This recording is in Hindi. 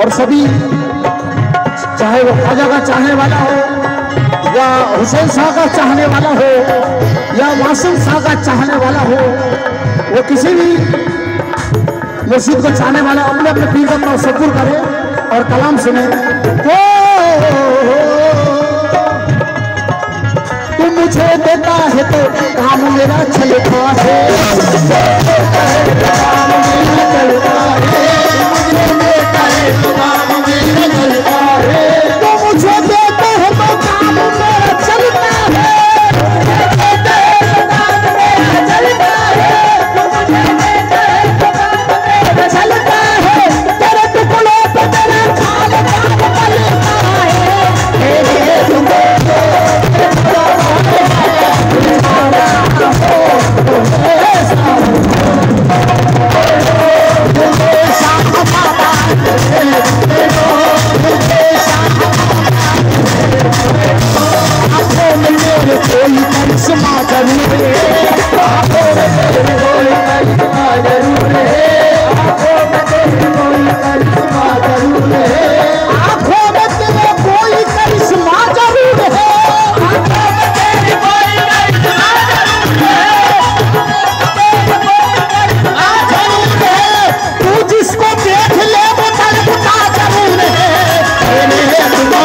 और सभी, चाहे वो ख्वाजा का चाहने वाला हो, या हुसैन शाह का चाहने वाला हो, या वासिम शाह का चाहने वाला हो वो किसी भी मस्जिद को चाहने वाले अपने अपने पीर का सबूर करे और कलाम सुने। ओ, तू मुझे देता है तो काम मेरा चलता है। and it has to